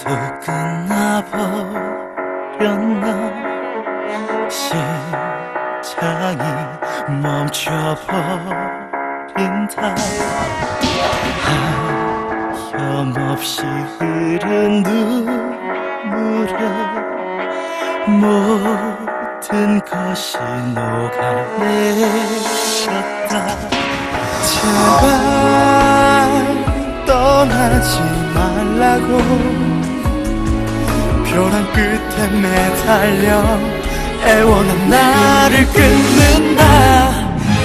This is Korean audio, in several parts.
모두 끝나버렸나 심장이 멈춰버린다. 하염없이 흐른 눈물에 모든 것이 녹아내렸다. 제발 떠나지 말라고 벼랑 끝에 매달려 애원한 나를 끊는다.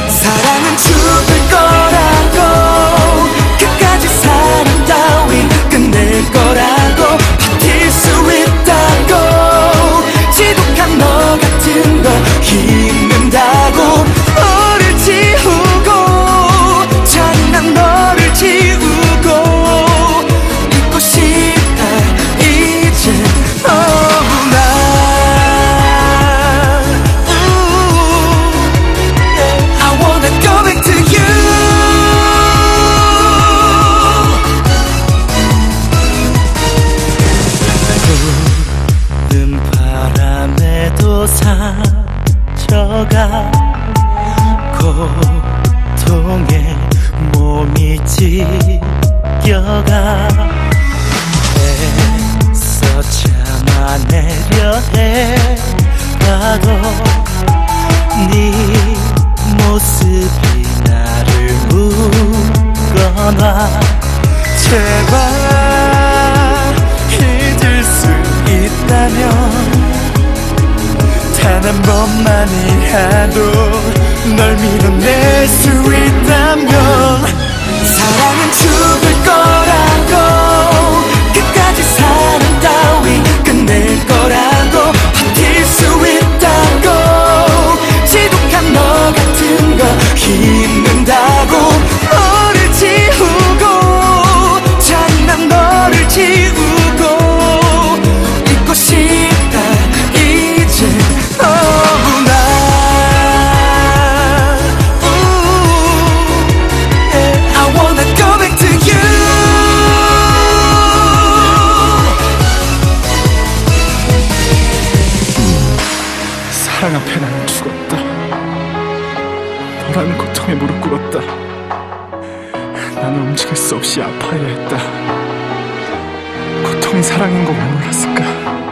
사랑은 죽을 거라 상처가 고통에 몸이 찢겨가 애써 참아내려 해봐도 네 모습이 나를 묶어놔 제발 잊을 수 있다면 단 한 번만이라도 널 밀어낼 수 있다면 사랑은 죽을 거 사랑 앞에 나는 죽었다. 너라는 고통에 무릎 꿇었다. 나는 움직일 수 없이 아파야 했다. 고통이 사랑인 걸 왜 몰랐을까?